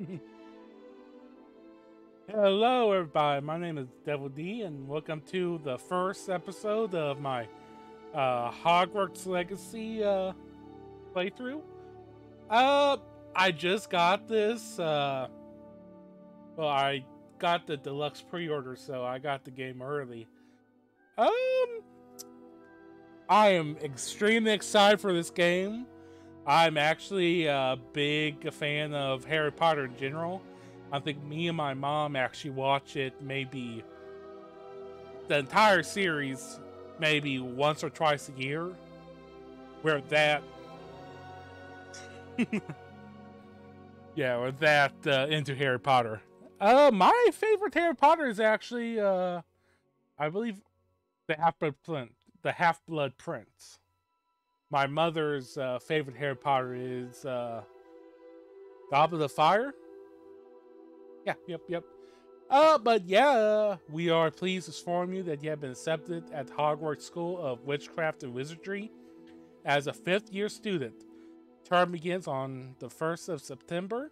Hello, everybody. My name is DevilDee, and welcome to the first episode of my uh, Hogwarts Legacy uh, playthrough. Uh, I just got this. Uh, well, I got the deluxe pre-order, so I got the game early. Um, I am extremely excited for this game. I'm actually a big fan of Harry Potter in general. I think me and my mom actually watch it maybe the entire series maybe once or twice a year. Where that yeah, we're that uh, into Harry Potter. Uh, my favorite Harry Potter is actually, uh, I believe, the Half Blood Prince. The Half Blood Prince. My mother's uh, favorite Harry Potter is uh, Goblet of Fire. Yeah, yep, yep. Uh, but yeah, we are pleased to inform you that you have been accepted at Hogwarts School of Witchcraft and Wizardry as a fifth year student. Term begins on the 1st of September.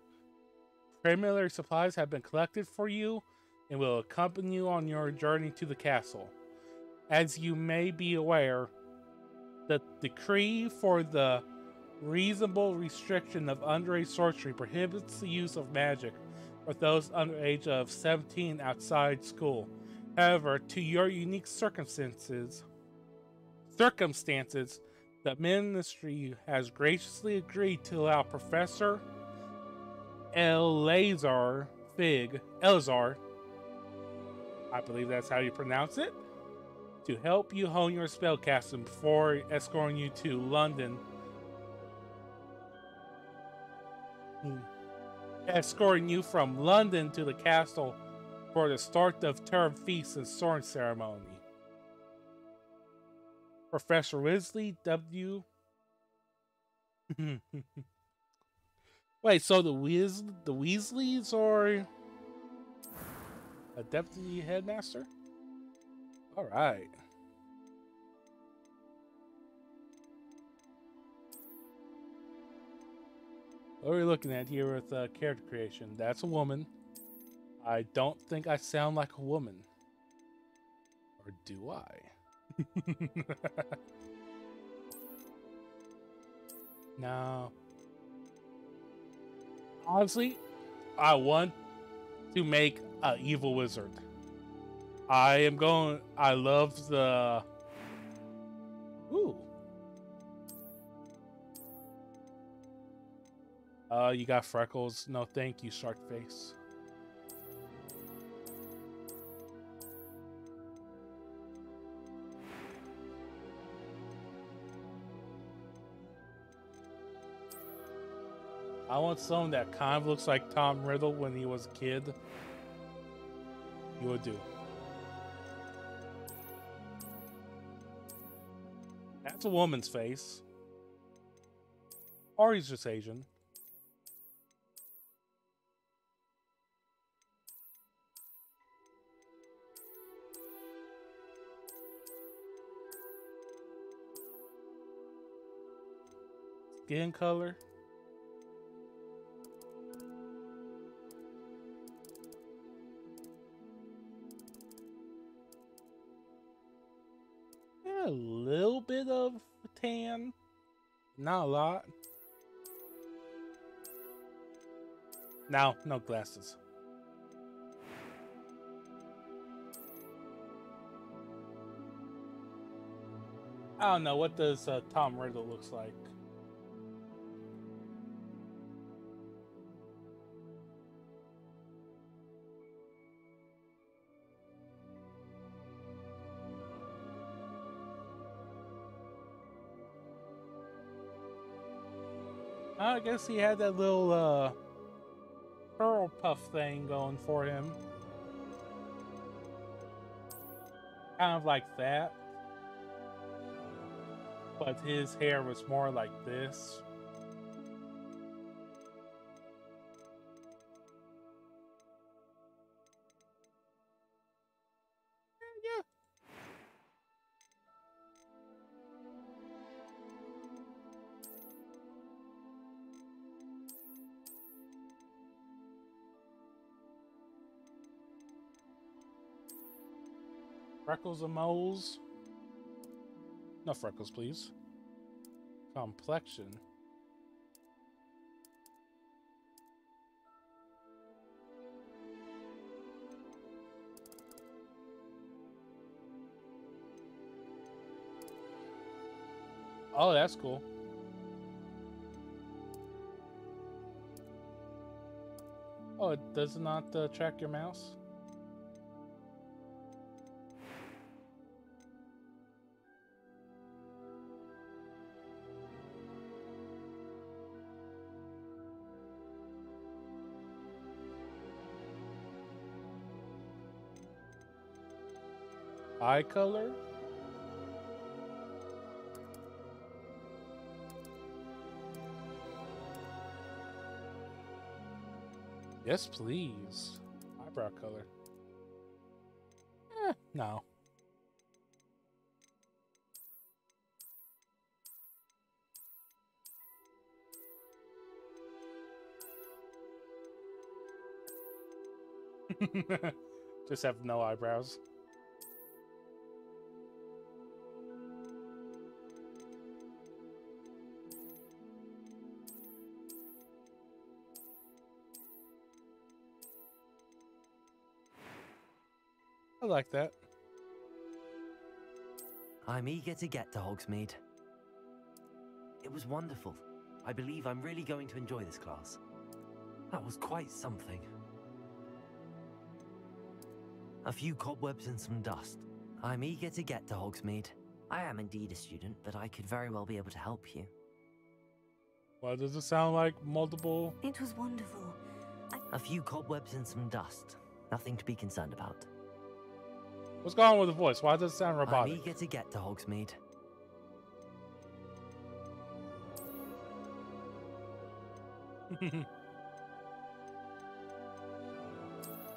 Primary supplies have been collected for you and will accompany you on your journey to the castle. As you may be aware, the decree for the reasonable restriction of underage sorcery prohibits the use of magic for those under age of 17 outside school. However, to your unique circumstances, circumstances, the ministry has graciously agreed to allow Professor Eleazar Fig, Eleazar, I believe that's how you pronounce it, to help you hone your spellcasting before escorting you to London. Hmm. Escorting you from London to the castle for the start of term feast and sword ceremony. Professor Weasley W. Wait, so the Weas the Weasleys are a deputy headmaster? All right. What are we looking at here with uh, character creation? That's a woman. I don't think I sound like a woman. Or do I? no. Honestly, I want to make an evil wizard. I am going. I love the. Ooh. Uh, you got freckles. No, thank you, shark face. I want someone that kind of looks like Tom Riddle when he was a kid. You would do. That's a woman's face. Or he's just Asian. Skin color. Bit of tan, not a lot. Now, no glasses. I don't know. What does uh, Tom Riddle looks like? I guess he had that little uh, curl puff thing going for him. Kind of like that. But his hair was more like this. Freckles and moles. No freckles, please. Complexion. Oh, that's cool. Oh, it does not uh, track your mouse? Eye color? Yes, please. Eyebrow color. Eh, no. Just have no eyebrows. Like that. I'm eager to get to Hogsmeade. It was wonderful. I believe I'm really going to enjoy this class. That was quite something. A few cobwebs and some dust. I'm eager to get to Hogsmeade. I am indeed a student, but I could very well be able to help you. Why does it sound like multiple? It was wonderful. I... A few cobwebs and some dust. Nothing to be concerned about. What's going on with the voice? Why does it sound robotic? I'm eager to get to Hogsmeade.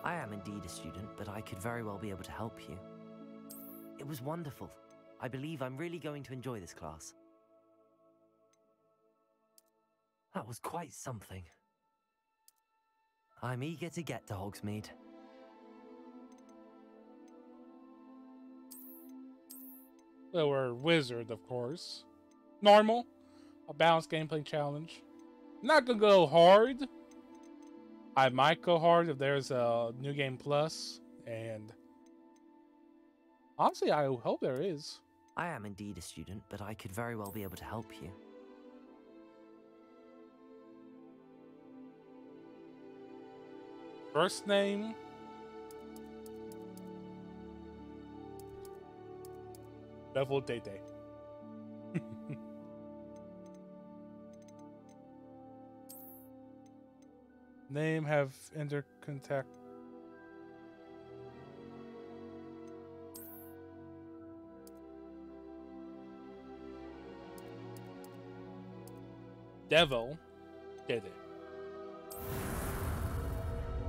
I am indeed a student, but I could very well be able to help you. It was wonderful. I believe I'm really going to enjoy this class. That was quite something. I'm eager to get to Hogsmeade. Well, we're wizard, of course. Normal. A balanced gameplay challenge. Not gonna go hard. I might go hard if there's a new game plus, and honestly, I hope there is. I am indeed a student, but I could very well be able to help you. First name Devil Day Day. Name have enter contact. Devil did it.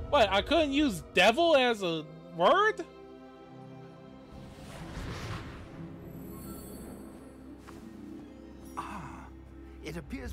What? I couldn't use devil as a word?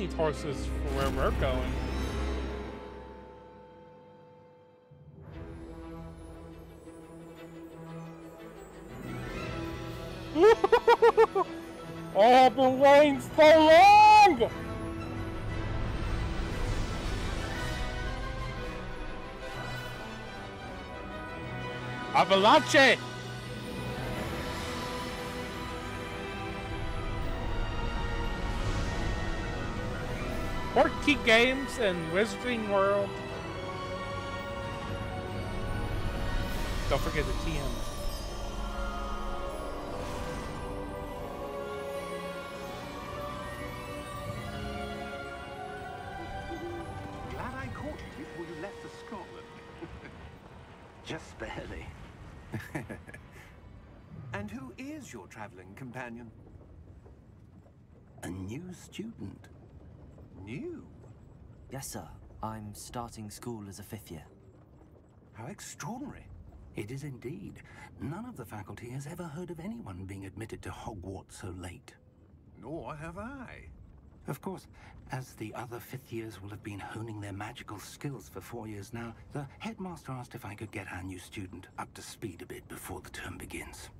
Need horses for where we're going. I have been waiting so long! Avalanche! Games and Wizarding World. Don't forget the TM. Glad I caught you before you left for Scotland. Just barely. And who is your traveling companion? A new student. New? Yes, sir. I'm starting school as a fifth year. How extraordinary. It is indeed. None of the faculty has ever heard of anyone being admitted to Hogwarts so late. Nor have I. Of course, as the other fifth years will have been honing their magical skills for four years now, the headmaster asked if I could get our new student up to speed a bit before the term begins.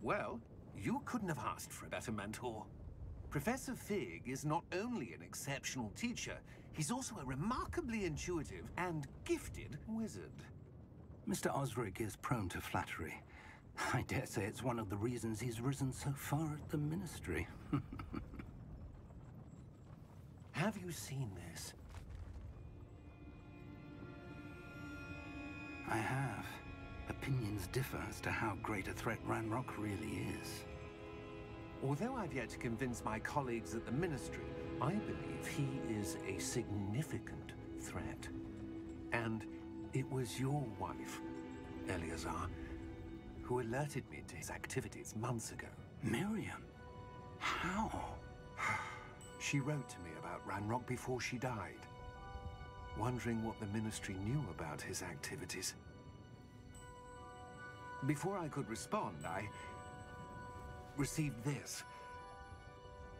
Well, you couldn't have asked for a better mentor. Professor Fig is not only an exceptional teacher, he's also a remarkably intuitive and gifted wizard. Mr. Osric is prone to flattery. I dare say it's one of the reasons he's risen so far at the Ministry. Have you seen this? I have. Opinions differ as to how great a threat Ranrock really is. Although I've yet to convince my colleagues at the Ministry, I believe he is a significant threat. And it was your wife, Eleazar, who alerted me to his activities months ago. Miriam? How? She wrote to me about Ranrock before she died, wondering what the Ministry knew about his activities. Before I could respond, I received this.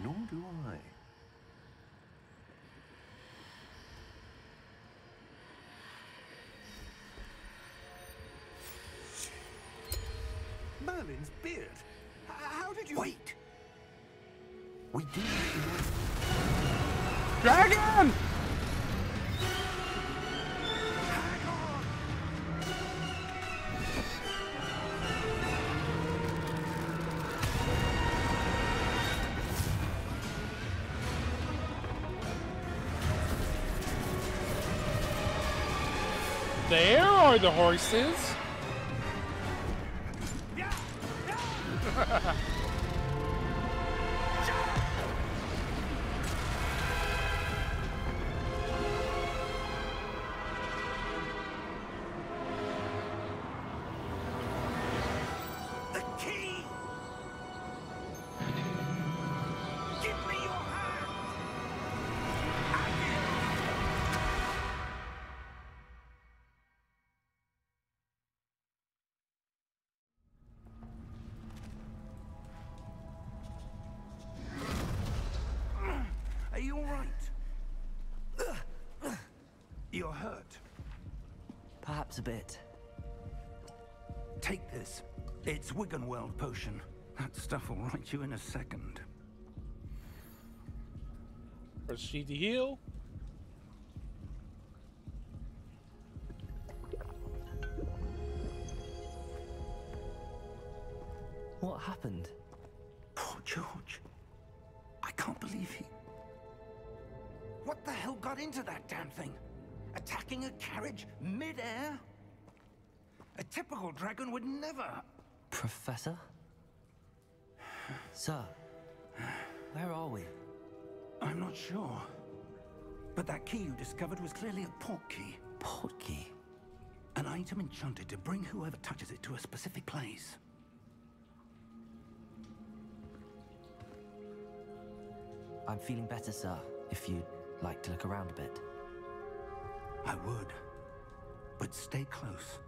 Nor do I. Merlin's beard. How did you? Wait! We do to Dragon! The horses. You're hurt. Perhaps a bit. Take this. It's Wiggenweld potion. That stuff will right you in a second. Proceed to heal. What happened? Would never... Professor? Sir, where are we? I'm not sure. But that key you discovered was clearly a port key. Port key? An item enchanted to bring whoever touches it to a specific place. I'm feeling better, sir, if you'd like to look around a bit. I would. But stay close.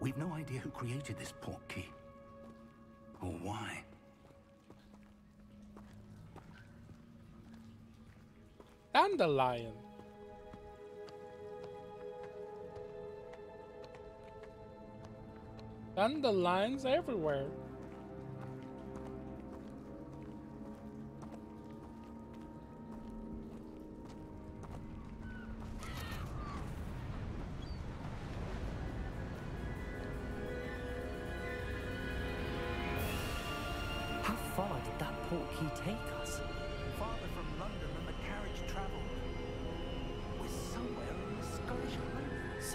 We've no idea who created this port key. Or why. Dandelion. Dandelions everywhere.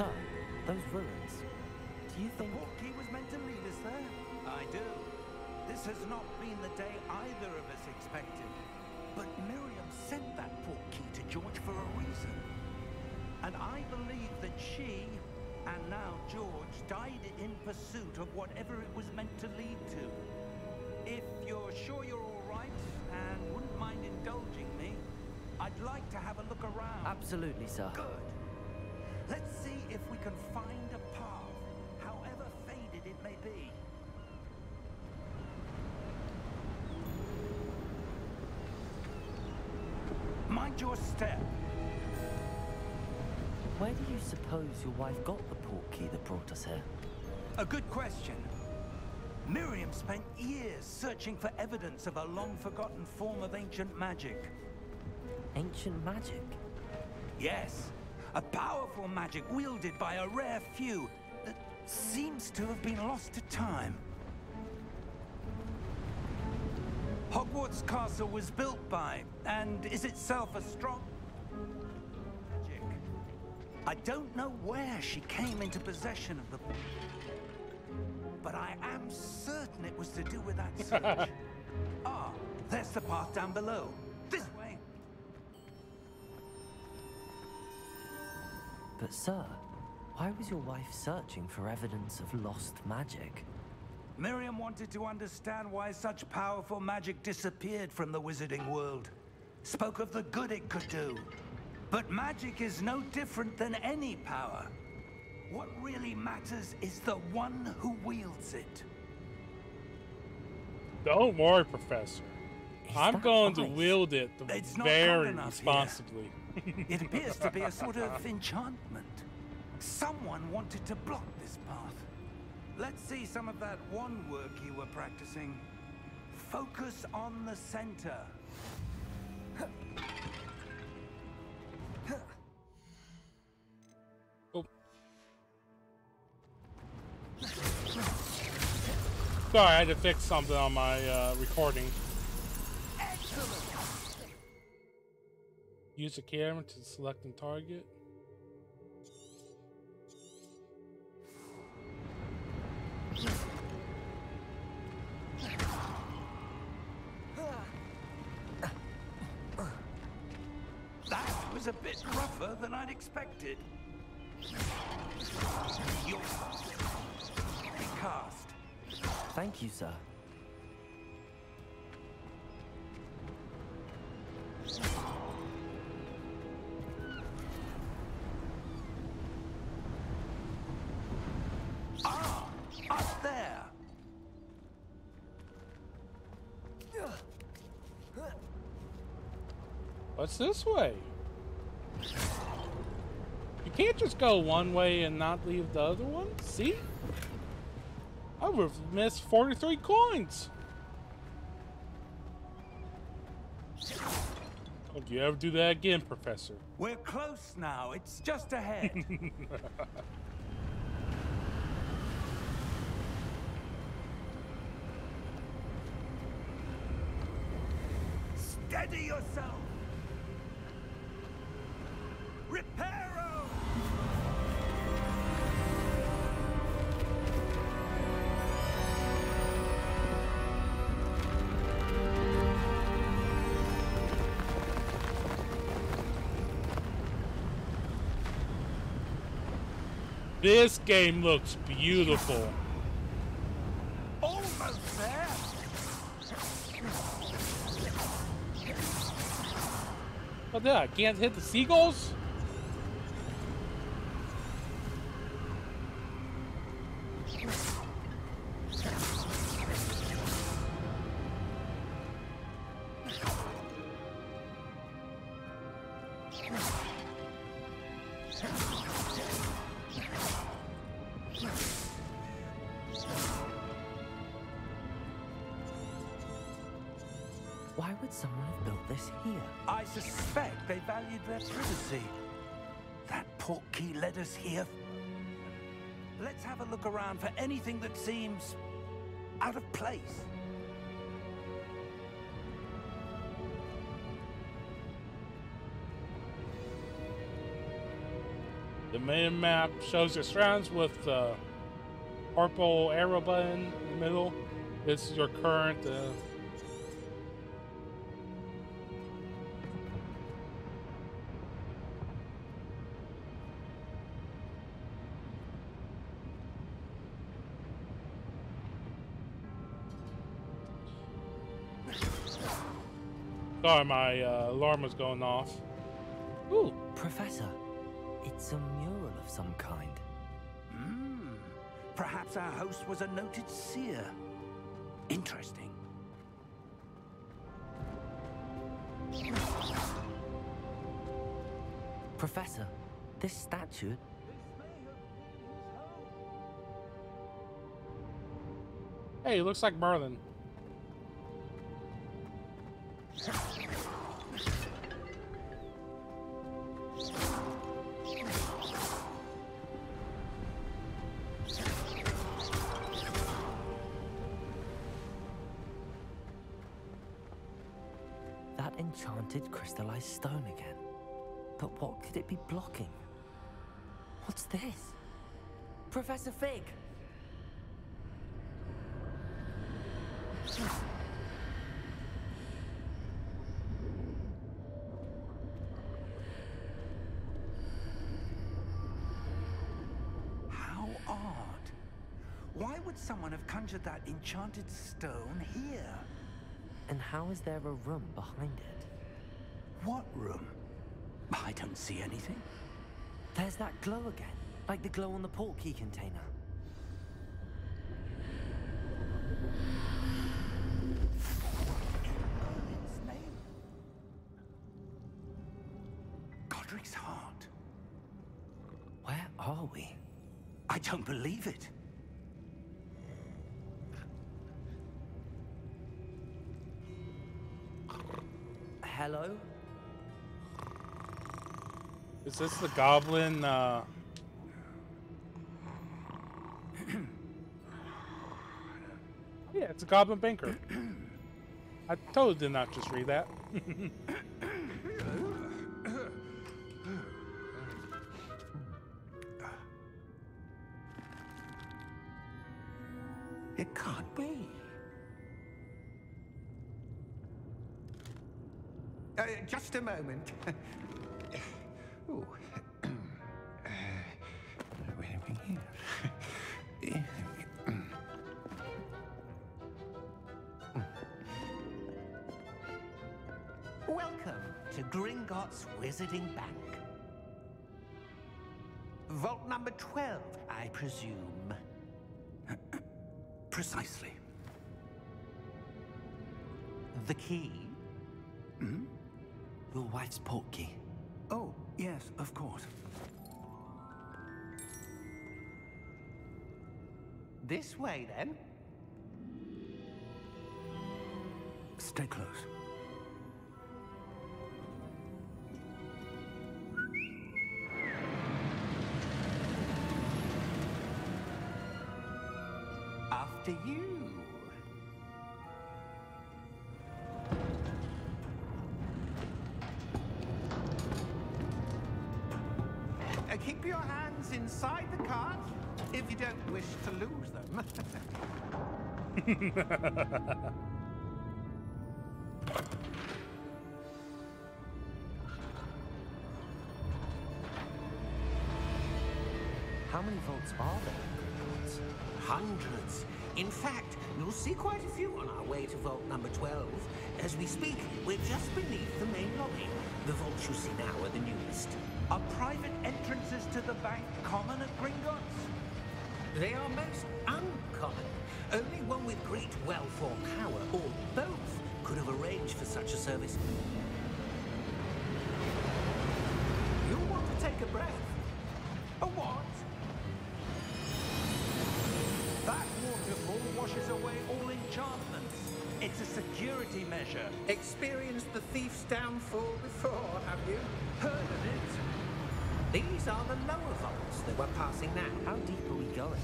Highlands. Sir, those ruins. Do you The think... port key was meant to lead us there? I do. This has not been the day either of us expected. But Miriam sent that port key to George for a reason. And I believe that she, and now George, died in pursuit of whatever it was meant to lead to. If you're sure you're all right and wouldn't mind indulging me, I'd like to have a look around. Absolutely, sir. Good. See if we can find a path, however faded it may be. Mind your step. Where do you suppose your wife got the port key that brought us here? A good question. Miriam spent years searching for evidence of a long-forgotten form of ancient magic. Ancient magic? Yes, a powerful magic wielded by a rare few that seems to have been lost to time. Hogwarts Castle was built by, and is itself a strong magic. I don't know where she came into possession of the... But I am certain it was to do with that search. ah, there's the path down below. But sir, why was your wife searching for evidence of lost magic? Miriam wanted to understand why such powerful magic disappeared from the wizarding world. Spoke of the good it could do. But magic is no different than any power. What really matters is the one who wields it. Don't worry, Professor. Is I'm that going to wield it It's very cold enough here. It appears to be a sort of enchantment. Someone wanted to block this path. Let's see some of that one work you were practicing. Focus on the center. Oh. Sorry, I had to fix something on my uh, recording. Use the camera to select and target. That was a bit rougher than I'd expected. Your cast. Thank you, sir. What's this way? You can't just go one way and not leave the other one? See? I would have missed 43 coins. Don't you ever do that again, Professor. We're close now. It's just ahead. Steady yourself. This game looks beautiful. Almost there. What the? I can't hit the seagulls? This here? I suspect they valued their privacy. That portkey led us here. Let's have a look around for anything that seems out of place. The main map shows your surrounds with the purple arrow button in the middle. This is your current uh, Sorry, my uh, alarm was going off. Ooh, Professor, it's a mural of some kind. Hmm. Perhaps our host was a noted seer. Interesting. Professor, this statue. hey, it looks like Merlin. Crystallized stone again. But what could it be blocking? What's this? Professor Fig! How odd. Why would someone have conjured that enchanted stone here? And how is there a room behind it? What room? I don't see anything. There's that glow again, like the glow on the portkey container. Godric's heart. Where are we? I don't believe it. Hello? Is this the goblin? Uh... yeah, it's a goblin banker. I totally did not just read that. It can't be. Uh, just a moment. Vault number 12, I presume. Precisely. The key? Hmm? Your wife's port key. Oh, yes, of course. This way, then. Stay close. How many vaults are there? Hundreds. In fact, you'll see quite a few on our way to vault number 12. As we speak, we're just beneath the main lobby. The vaults you see now are the newest. Are private entrances to the bank common at Gringotts? They are most uncommon. Only one with great wealth or power, or both, could have arranged for such a service. You'll want to take a breath. A what? That waterfall washes away all enchantments. It's a security measure. Experienced the thief's downfall before, have you? Heard of it? These are the lower vaults that we're passing now. How deep are we going?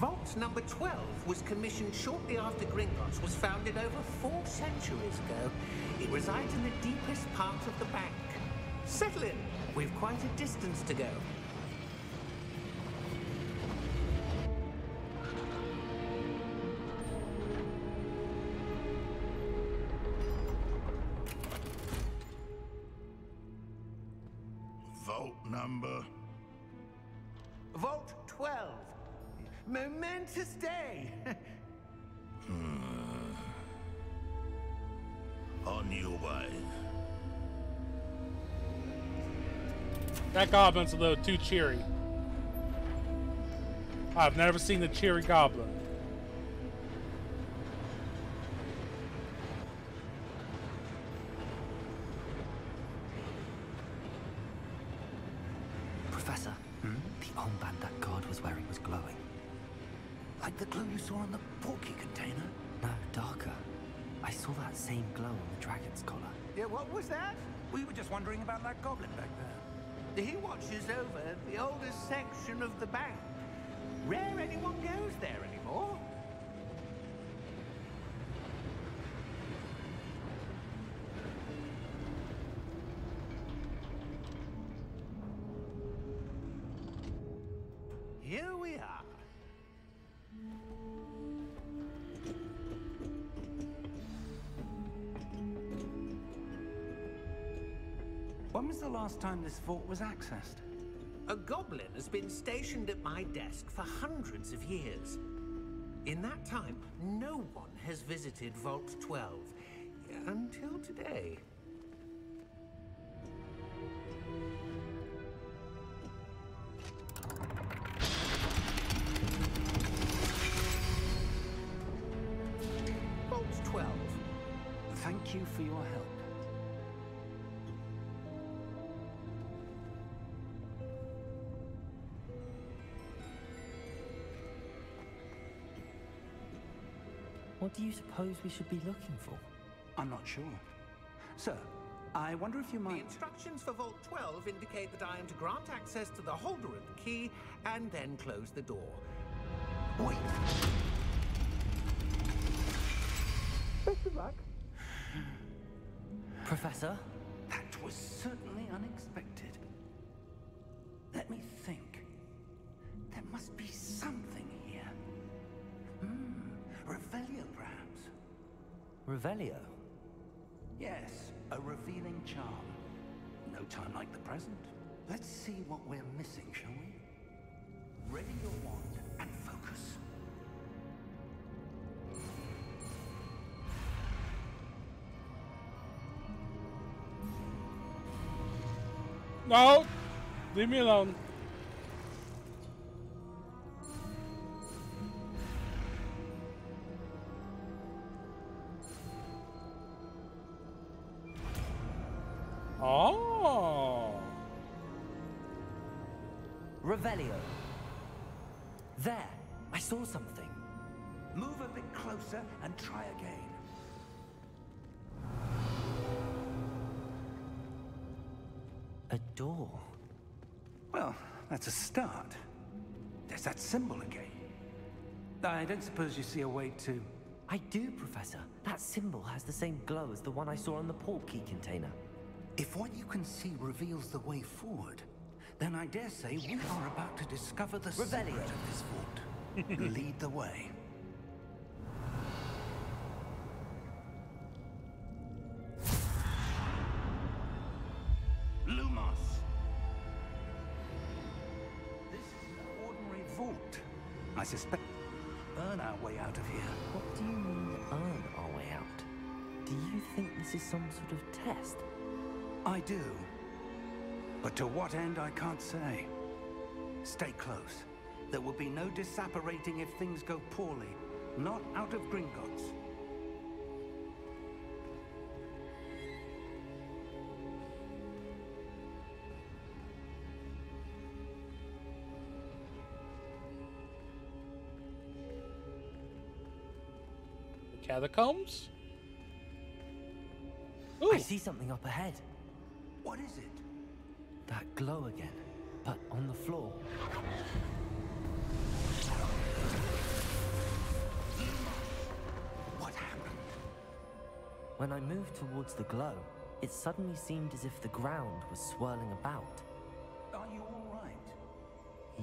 Vault number 12 was commissioned shortly after Gringotts was founded over four centuries ago. It resides in the deepest part of the bank. Settle in. We've quite a distance to go. That goblin's a little too cheery. I've never seen a cheery goblin. Here we are. When was the last time this vault was accessed? A goblin has been stationed at my desk for hundreds of years. In that time, no one has visited Vault 12 until today. Thank you for your help. What do you suppose we should be looking for? I'm not sure. Sir, I wonder if you might... The instructions for Vault 12 indicate that I am to grant access to the holder of the key and then close the door. Wait! Professor? That was certainly unexpected. Let me think. There must be something here. Hmm, Revelio, perhaps. Revelio? Yes, a revealing charm. No time like the present. Let's see what we're missing, shall we? Ready your wand No! Leave me alone. Don't suppose you see a way to... I do, Professor. That symbol has the same glow as the one I saw on the port key container. If what you can see reveals the way forward, then I dare say we are about to discover the secret of this vault. Lead the way. Lumos! This is no ordinary vault. I suspect earn our way out of here. What do you mean, earn our way out? Do you think this is some sort of test? I do. But to what end, I can't say. Stay close. There will be no disapparating if things go poorly. Not out of Gringotts. The catacombs? I see something up ahead. What is it? That glow again, but on the floor. What happened? When I moved towards the glow, it suddenly seemed as if the ground was swirling about. Are you all right?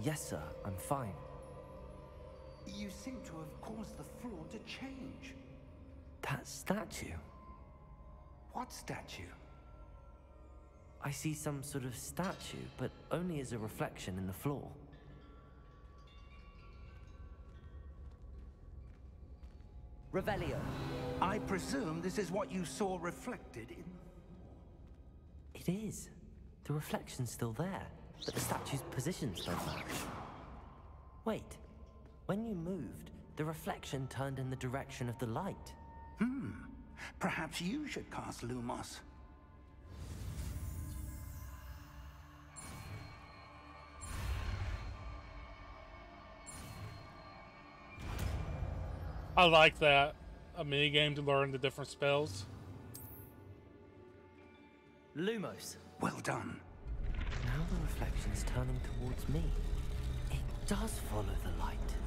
Yes, sir, I'm fine. You seem to have caused the floor to change. That statue. What statue? I see some sort of statue, but only as a reflection in the floor. Revelio. I presume this is what you saw reflected in... It is. The reflection's still there, but the statue's positions don't match. Wait. When you moved, the reflection turned in the direction of the light. Hmm. Perhaps you should cast Lumos. I like that. A mini game to learn the different spells. Lumos. Well done. Now the reflection's turning towards me. It does follow the light.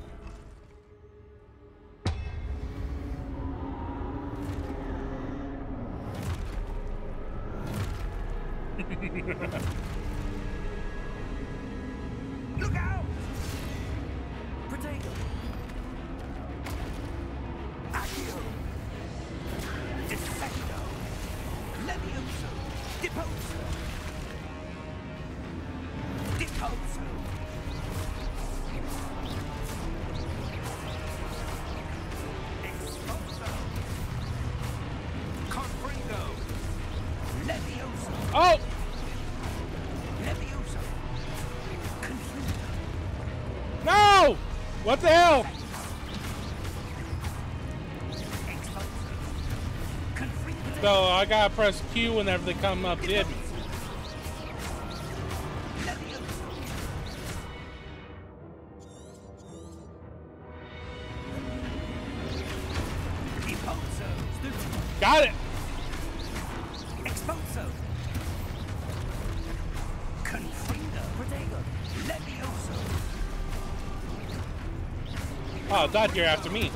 Look out! What the hell? So I gotta press Q whenever they come up to me. Dot here after me.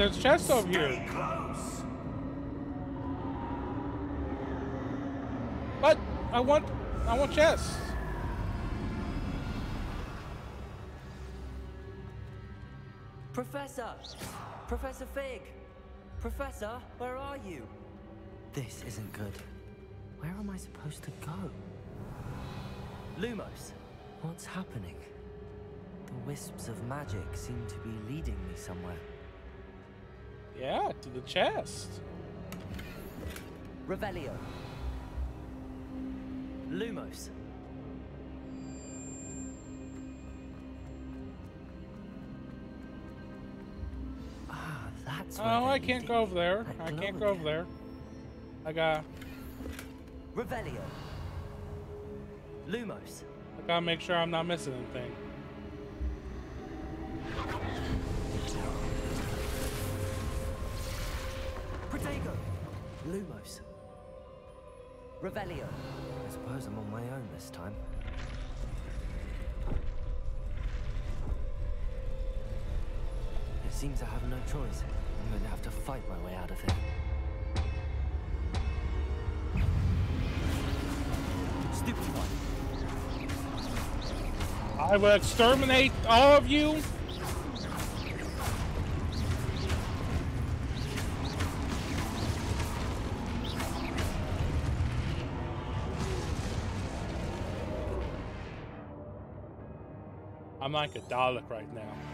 There's chests over here. Close! But I want, I want chests. Professor! Professor Fig! Professor, where are you? This isn't good. Where am I supposed to go? Lumos, what's happening? The wisps of magic seem to be leading me somewhere. Yeah, to the chest. Revelio. Lumos. Ah, that's Oh, they're I can't go over there. I can't go over there. I got, Revelio. Lumos. I gotta make sure I'm not missing anything. Lumos. Revelio. I suppose I'm on my own this time. It seems I have no choice. I'm going to have to fight my way out of here. Stupefy. I will exterminate all of you. I'm like a Dalek right now.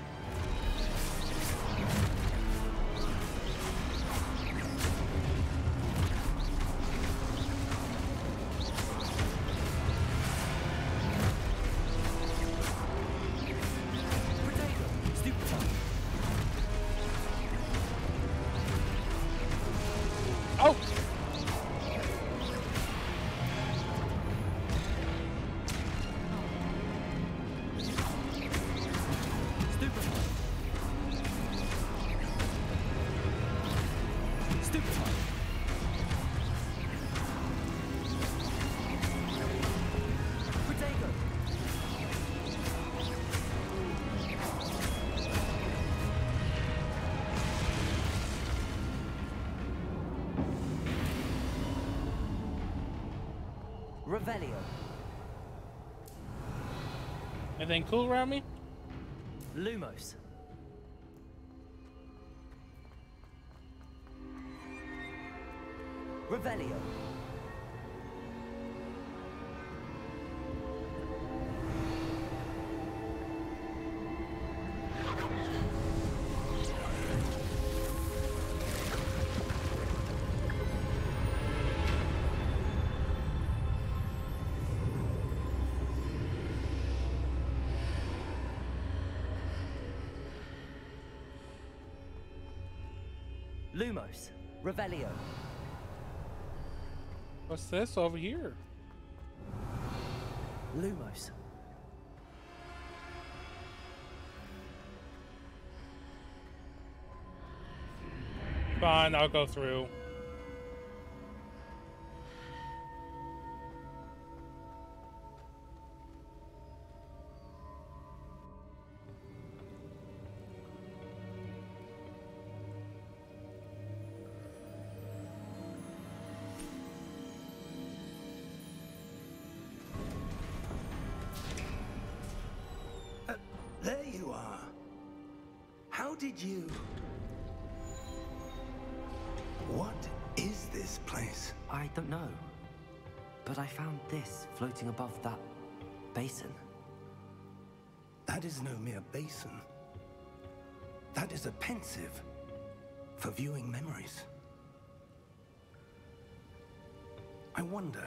Cool around me? Lumos. Revelio. What's this over here? Lumos. Fine, I'll go through. That is no mere basin. That is a Pensieve for viewing memories. I wonder.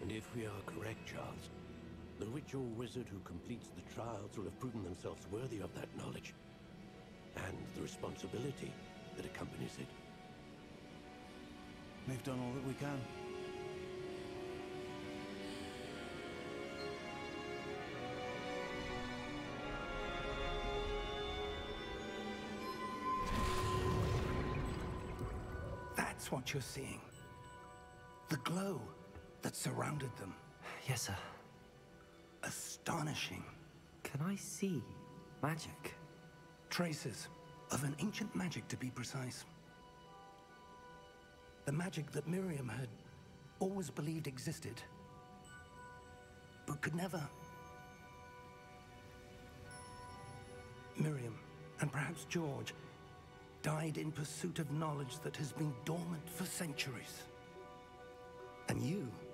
and if we are correct, Charles, the ritual wizard who completes the trials will have proven themselves worthy of that knowledge. And the responsibility that accompanies it. We've done all that we can. That's what you're seeing. The glow that surrounded them. Yes, sir. astonishing. Can I see magic? Traces of an ancient magic, to be precise. The magic that Miriam had always believed existed, but could never. Miriam, and perhaps George, died in pursuit of knowledge that has been dormant for centuries. And you,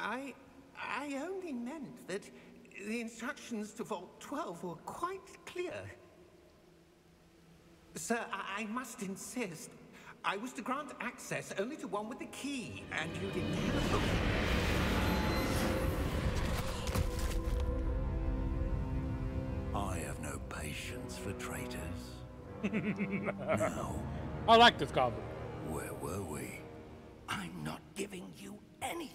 I. I only meant that the instructions to Vault 12 were quite clear. Sir, I, I must insist. I was to grant access only to one with the key, and you didn't have I have no patience for traitors. now, I like this goblin. where were we? I'm not giving you anything.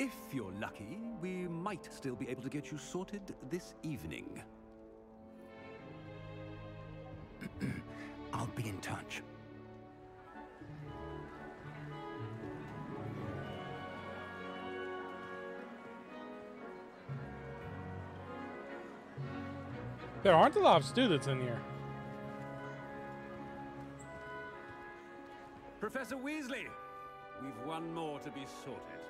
If you're lucky, we might still be able to get you sorted this evening. I'll be in touch. There aren't a lot of students in here. Professor Weasley, we've one more to be sorted.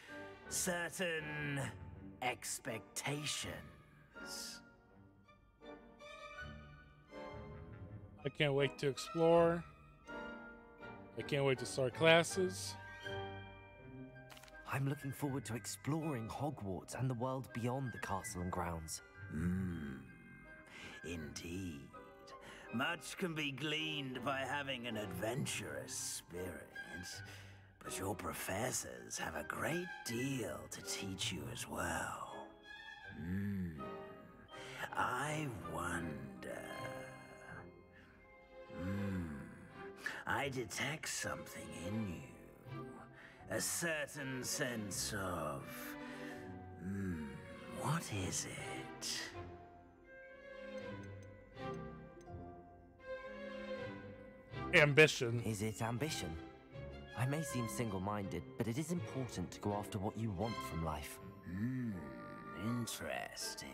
Certain expectations. I can't wait to explore. I can't wait to start classes. I'm looking forward to exploring Hogwarts and the world beyond the castle and grounds. Hmm. Indeed. Much can be gleaned by having an adventurous spirit. But your professors have a great deal to teach you as well. Hmm. I wonder. Hmm. I detect something in you. A certain sense of. Hmm. What is it? Ambition. Is it ambition? I may seem single minded, but it is important to go after what you want from life. Hmm, interesting.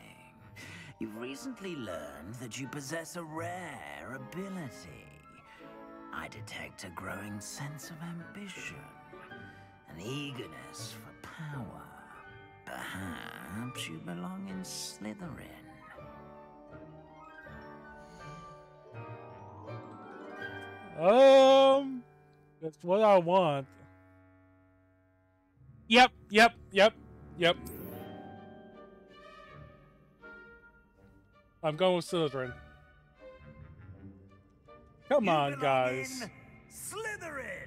You've recently learned that you possess a rare ability. I detect a growing sense of ambition, an eagerness for power. Perhaps you belong in Slytherin. Um, that's what I want. Yep, yep, yep, yep. I'm going with Slytherin. Come You on, guys. in Slytherin!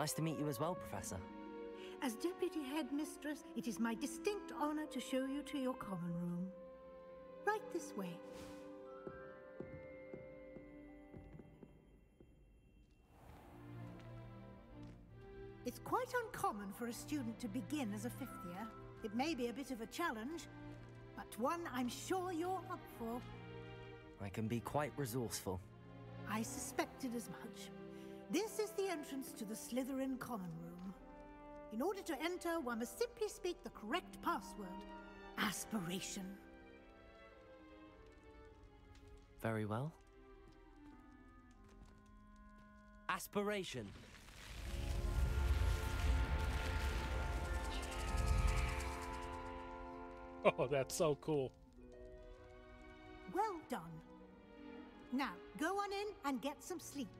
Nice to meet you as well, Professor. As Deputy Headmistress, it is my distinct honor to show you to your common room. Right this way. It's quite uncommon for a student to begin as a fifth year. It may be a bit of a challenge, but one I'm sure you're up for. I can be quite resourceful. I suspected as much. This is the entrance to the Slytherin Common Room. In order to enter, one must simply speak the correct password. Aspiration. Very well. Aspiration. Oh, that's so cool. Well done. Now, go on in and get some sleep.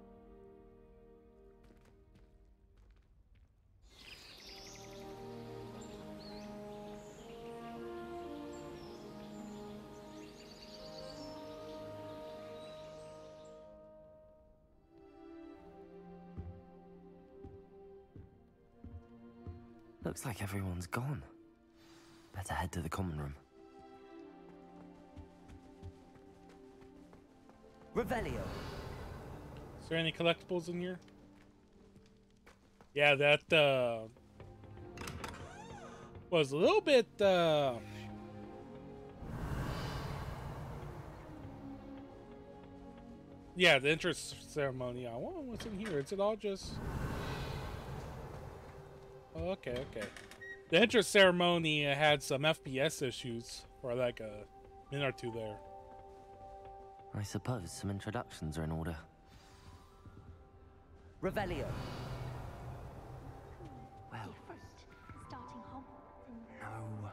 Looks like everyone's gone. Better head to the common room. Revelio. Is there any collectibles in here? Yeah, that uh, was a little bit. Uh, yeah, the entrance ceremony. I wonder what's in here. Is it all just? Okay, okay. The entrance ceremony had some FPS issues for like a minute or two there. I suppose some introductions are in order. Revelio. Well. First, starting Hogwarts in No.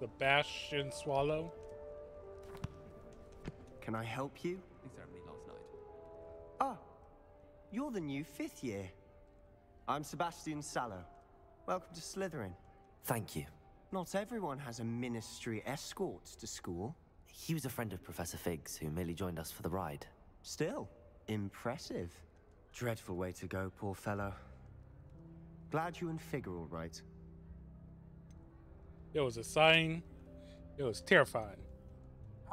Sebastian Sallow. Can I help you? You're the new fifth year. I'm Sebastian Sallow. Welcome to Slytherin. Thank you. Not everyone has a ministry escort to school. He was a friend of Professor Fig's who merely joined us for the ride. Still, impressive. Dreadful way to go, poor fellow. Glad you and Fig are all right. It was a sign. It was terrifying.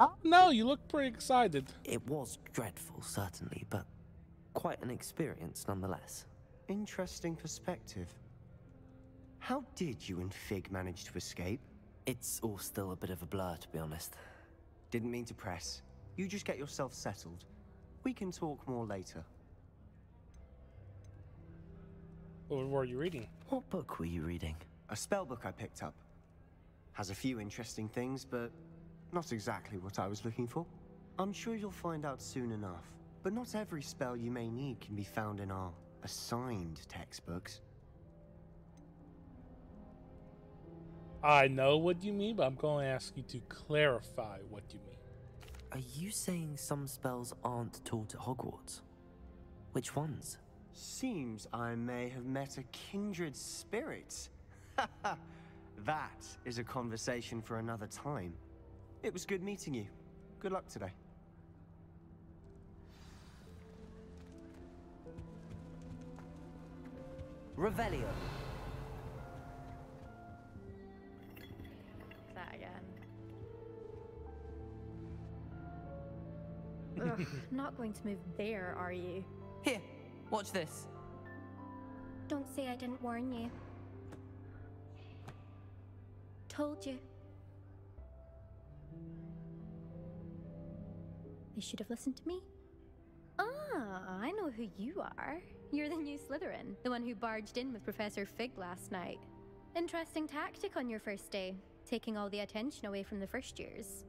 Oh, no, you look pretty excited. It was dreadful, certainly, but quite an experience nonetheless. Interesting perspective. How did you and Fig manage to escape? It's all still a bit of a blur, to be honest. Didn't mean to press. You just get yourself settled. We can talk more later. What were you reading? What book were you reading? A spell book I picked up. Has a few interesting things, but not exactly what I was looking for. I'm sure you'll find out soon enough. But not every spell you may need can be found in our assigned textbooks. I know what you mean, but I'm going to ask you to clarify what you mean. Are you saying some spells aren't taught at Hogwarts? Which ones? Seems I may have met a kindred spirit. that is a conversation for another time. It was good meeting you. Good luck today. Revelio. that again. Ugh, not going to move there, are you? Here, watch this. Don't say I didn't warn you. Told you. They should have listened to me. Ah, I know who you are. You're the new Slytherin, the one who barged in with Professor Fig last night. Interesting tactic on your first day, taking all the attention away from the first years.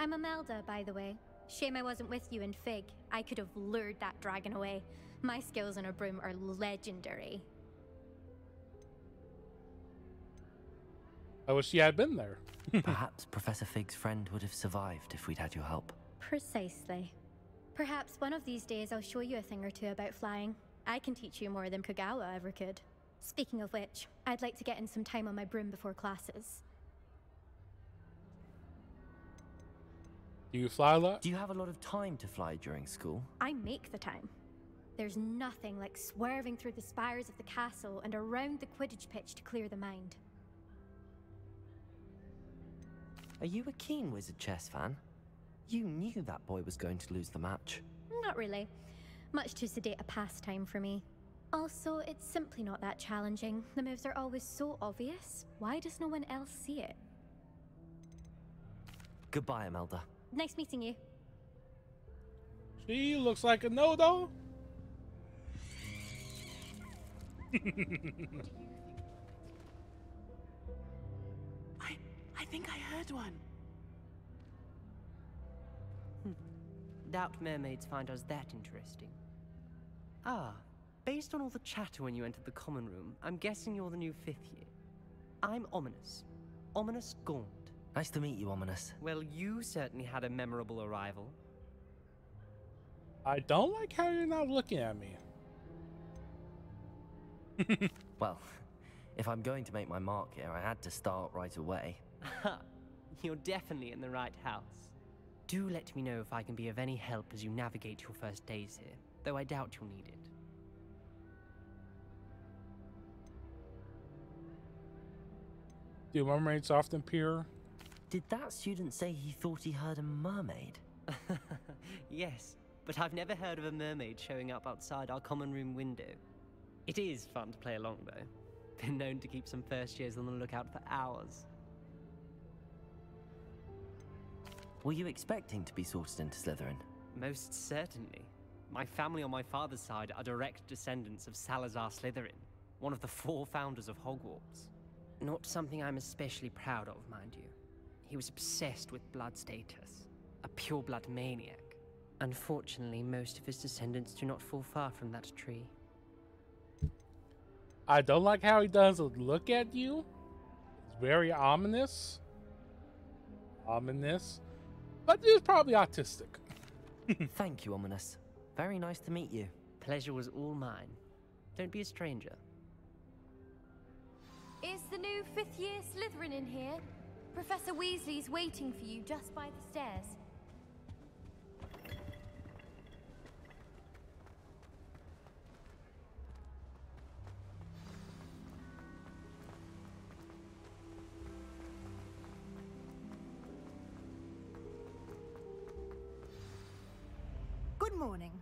I'm Imelda, by the way. Shame I wasn't with you in Fig. I could have lured that dragon away. My skills on a broom are legendary. I wish she had been there. Perhaps Professor Fig's friend would have survived if we'd had your help. Precisely. Perhaps one of these days I'll show you a thing or two about flying. I can teach you more than Kogawa ever could. Speaking of which, I'd like to get in some time on my broom before classes. Do you fly a lot? Do you have a lot of time to fly during school? I make the time. There's nothing like swerving through the spires of the castle and around the Quidditch pitch to clear the mind. Are you a keen Wizard chess fan? You knew that boy was going to lose the match. Not really. Much too sedate a pastime for me. Also, it's simply not that challenging. The moves are always so obvious. Why does no one else see it? Goodbye, Imelda. Nice meeting you. She looks like a no though. I I think I heard one. Hmm. Doubt mermaids find us that interesting. Ah, based on all the chatter when you entered the common room, I'm guessing you're the new fifth year. I'm Ominis. Ominis Gaunt. Nice to meet you, Ominis. Well, you certainly had a memorable arrival. I don't like how you're not looking at me. well, if I'm going to make my mark here, I had to start right away. You're definitely in the right house. Do let me know if I can be of any help as you navigate your first days here, though I doubt you'll need it. Do mermaids often appear? Did that student say he thought he heard a mermaid? yes, but I've never heard of a mermaid showing up outside our common room window. It is fun to play along, though. Been known to keep some first years on the lookout for hours. Were you expecting to be sorted into Slytherin? Most certainly. My family on my father's side are direct descendants of Salazar Slytherin, one of the four founders of Hogwarts. Not something I'm especially proud of, mind you. He was obsessed with blood status, a pureblood maniac. Unfortunately, most of his descendants do not fall far from that tree. I don't like how he doesn't look at you. It's very ominous. Ominous. But he's probably autistic. Thank you, Ominis. Very nice to meet you. Pleasure was all mine. Don't be a stranger. Is the new fifth year Slytherin in here? Professor Weasley's waiting for you just by the stairs. Good morning.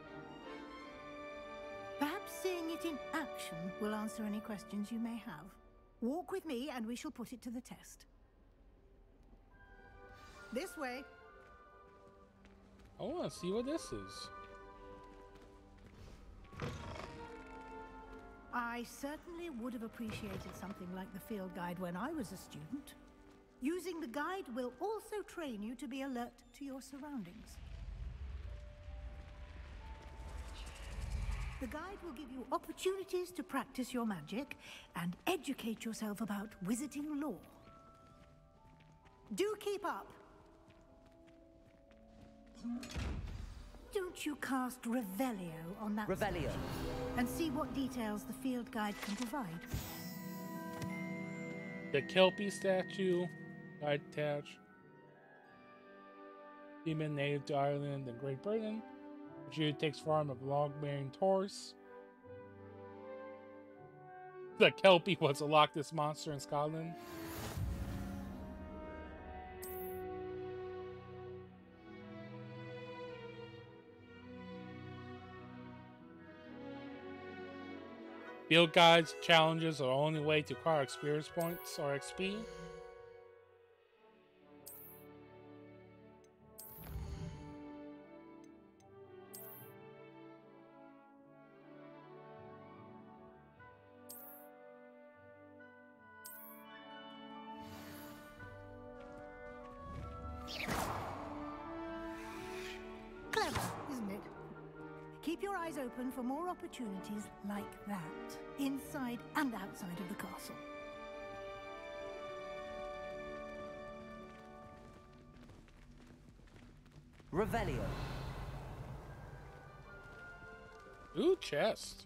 Perhaps seeing it in action will answer any questions you may have. Walk with me and we shall put it to the test. This way. I want to see what this is. I certainly would have appreciated something like the field guide when I was a student. Using the guide will also train you to be alert to your surroundings. The guide will give you opportunities to practice your magic and educate yourself about wizarding lore. Do keep up! Don't you cast Revelio on that Revelio. and see what details the field guide can provide? The Kelpie statue, guide attached. Demon native to Ireland and Great Britain, usually takes form of log-bearing Taurus. The Kelpie was a Loch Ness monster in Scotland. Field guides, challenges are the only way to acquire experience points or XP. Opportunities like that, inside and outside of the castle. Revelio. Ooh, chest.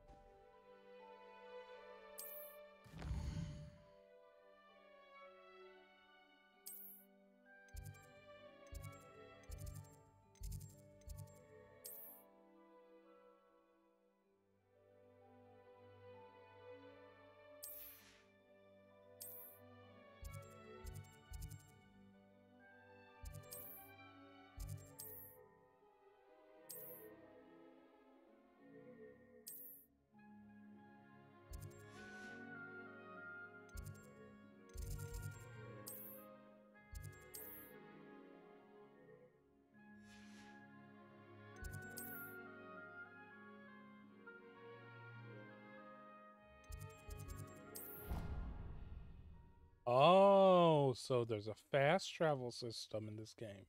So there's a fast travel system in this game.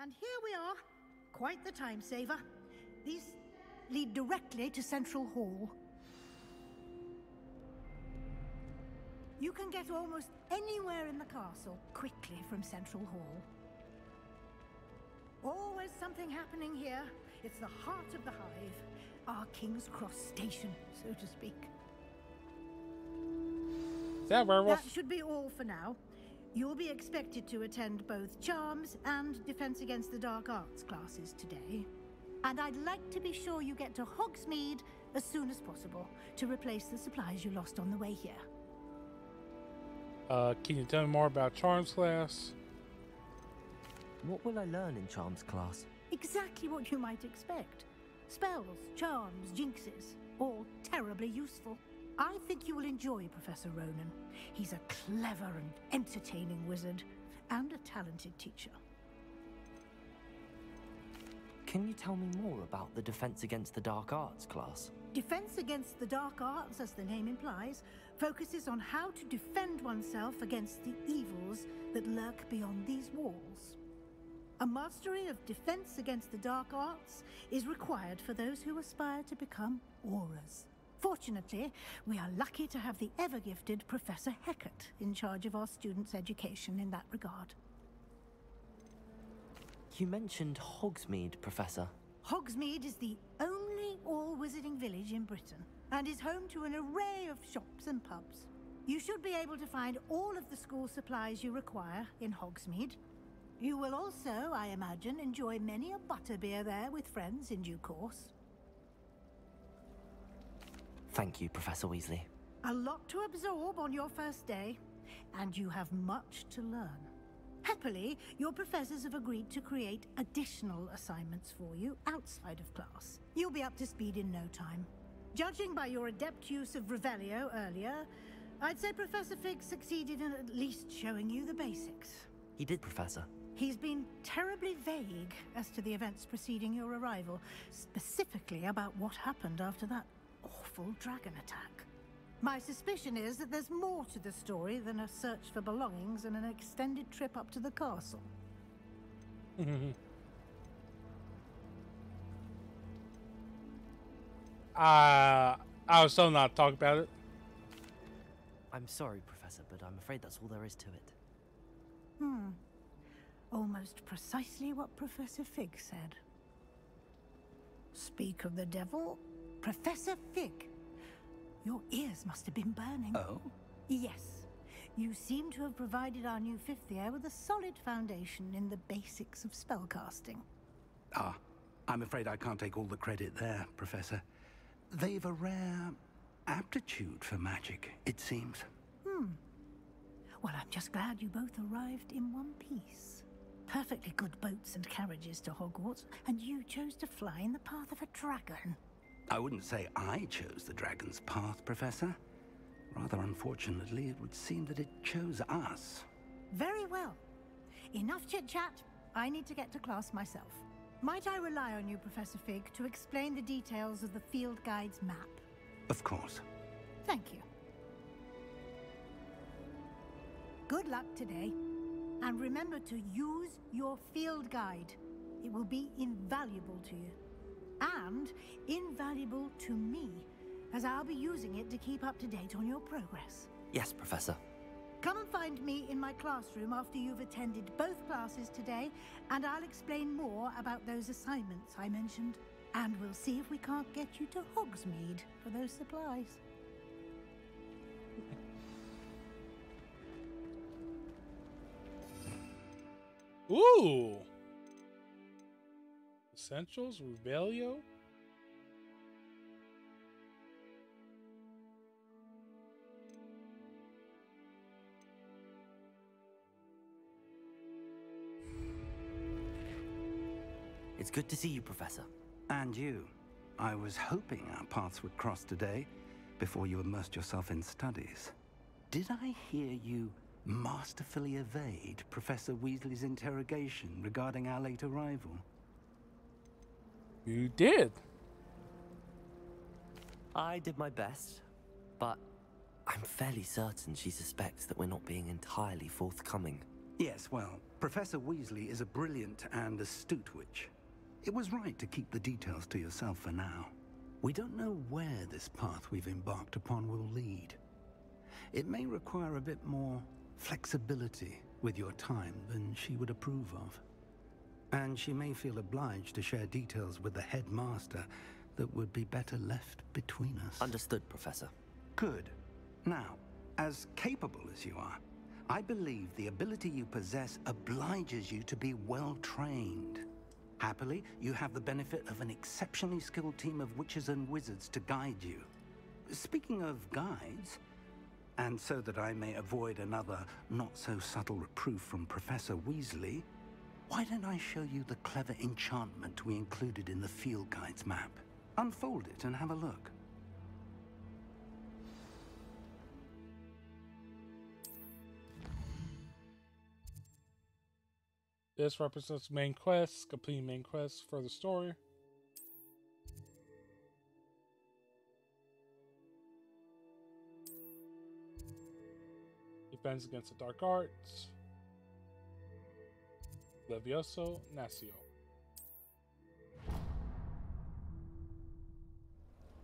And here we are. Quite the time saver. These lead directly to Central Hall. You can get almost anywhere in the castle quickly from Central Hall. Always something happening here. It's the heart of the hive, our King's Cross station, so to speak. Is that werewolf? That should be all for now. You'll be expected to attend both Charms and Defense Against the Dark Arts classes today. And I'd like to be sure you get to Hogsmeade as soon as possible to replace the supplies you lost on the way here. Uh, can you tell me more about Charms class? What will I learn in Charms class? Exactly what you might expect. Spells, charms, jinxes, all terribly useful. I think you will enjoy Professor Ronen. He's a clever and entertaining wizard, and a talented teacher. Can you tell me more about the Defense Against the Dark Arts class? Defense against the dark arts, as the name implies, focuses on how to defend oneself against the evils that lurk beyond these walls. A mastery of defense against the dark arts is required for those who aspire to become Aurors. Fortunately, we are lucky to have the ever-gifted Professor Hecat in charge of our students' education in that regard. You mentioned Hogsmeade, Professor. Hogsmeade is the only all-wizarding village in Britain and is home to an array of shops and pubs. You should be able to find all of the school supplies you require in Hogsmeade. You will also, I imagine, enjoy many a butterbeer there with friends in due course. Thank you, Professor Weasley. A lot to absorb on your first day, and you have much to learn. Happily, your professors have agreed to create additional assignments for you outside of class. You'll be up to speed in no time. Judging by your adept use of Revelio earlier, I'd say Professor Fig succeeded in at least showing you the basics. He did, Professor. He's been terribly vague as to the events preceding your arrival, specifically about what happened after that awful dragon attack. My suspicion is that there's more to the story than a search for belongings and an extended trip up to the castle. uh, I was still not talk about it. I'm sorry, Professor, but I'm afraid that's all there is to it. Hmm. Almost precisely what Professor Fig said. Speak of the devil, Professor Fig. Your ears must have been burning. Oh? Yes. You seem to have provided our new fifth year with a solid foundation in the basics of spellcasting. Ah, I'm afraid I can't take all the credit there, Professor. They've a rare aptitude for magic, it seems. Hmm. Well, I'm just glad you both arrived in one piece. Perfectly good boats and carriages to Hogwarts, and you chose to fly in the path of a dragon. I wouldn't say I chose the dragon's path, Professor. Rather unfortunately, it would seem that it chose us. Very well. Enough chit-chat. I need to get to class myself. Might I rely on you, Professor Fig, to explain the details of the field guide's map? Of course. Thank you. Good luck today. And remember to use your field guide. It will be invaluable to you. And invaluable to me, as I'll be using it to keep up to date on your progress. Yes, Professor. Come and find me in my classroom after you've attended both classes today, and I'll explain more about those assignments I mentioned. And we'll see if we can't get you to Hogsmeade for those supplies. Ooh. Essentials, Revelio. It's good to see you, Professor. And you. I was hoping our paths would cross today, before you immersed yourself in studies. Did I hear you masterfully evade Professor Weasley's interrogation regarding our late arrival? You did. I did my best, but I'm fairly certain she suspects that we're not being entirely forthcoming. Yes, well, Professor Weasley is a brilliant and astute witch. It was right to keep the details to yourself for now. We don't know where this path we've embarked upon will lead. It may require a bit more flexibility with your time than she would approve of. And she may feel obliged to share details with the headmaster that would be better left between us. Understood, Professor. Good. Now, as capable as you are, I believe the ability you possess obliges you to be well trained. Happily, you have the benefit of an exceptionally skilled team of witches and wizards to guide you. Speaking of guides, and so that I may avoid another not-so-subtle reproof from Professor Weasley, why don't I show you the clever enchantment we included in the field guide's map? Unfold it and have a look. This represents main quests, completing main quests for the story. Defense against the dark arts. Levioso Nacio.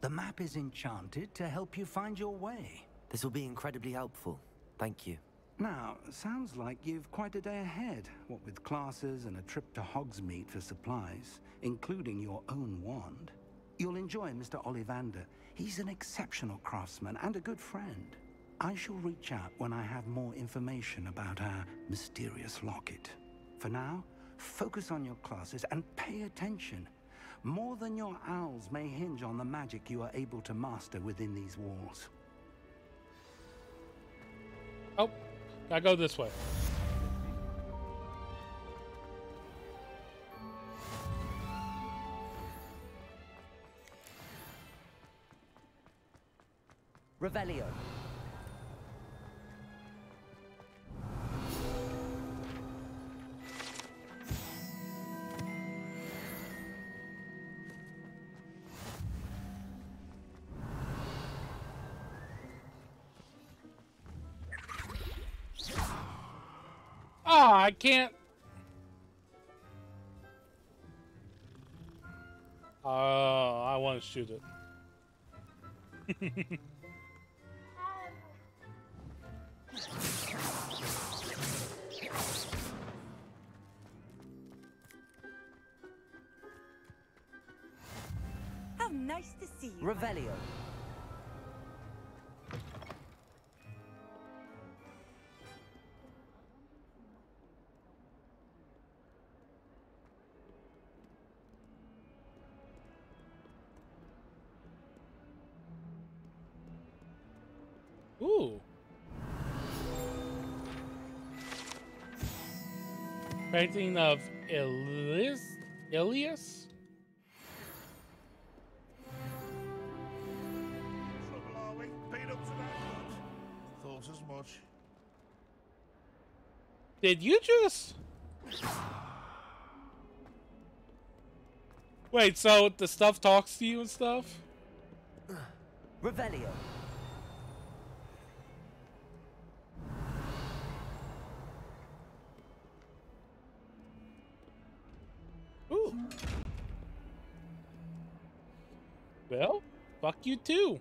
The map is enchanted to help you find your way. This will be incredibly helpful. Thank you. Now, sounds like you've quite a day ahead, what with classes and a trip to Hogsmeade for supplies, including your own wand. You'll enjoy Mr. Ollivander. He's an exceptional craftsman and a good friend. I shall reach out when I have more information about our mysterious locket. For now, focus on your classes and pay attention. More than your OWLs may hinge on the magic you are able to master within these walls. Oh, I go this way. Revelio. I can't. Oh, I want to shoot it. How nice to see you. Revelio. Ooh. Painting of Elias? Ilias? Trouble, are we? Beat up to that much? Thought as much. Did you just... Wait, so the stuff talks to you and stuff? Revelio. Well, fuck you too.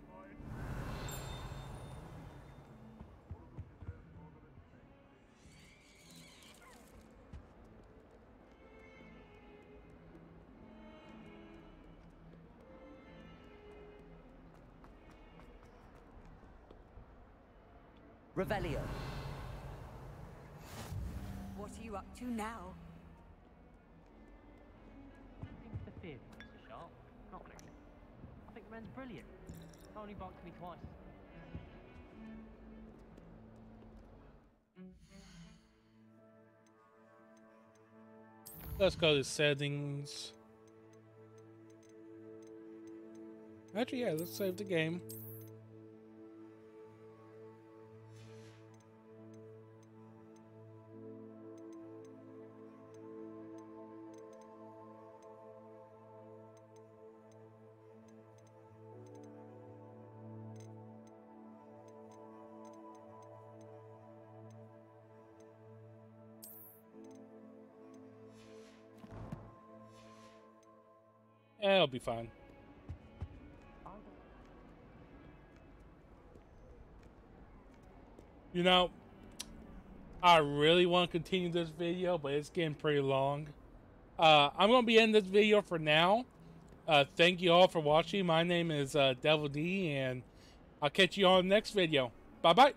Revelio. Me twice. Let's go to settings. Actually, yeah, let's save the game. Be fine. You know, I really want to continue this video, but it's getting pretty long. Uh, I'm going to be ending this video for now. Uh, thank you all for watching. My name is uh, DevilDee, and I'll catch you on the next video. Bye-bye.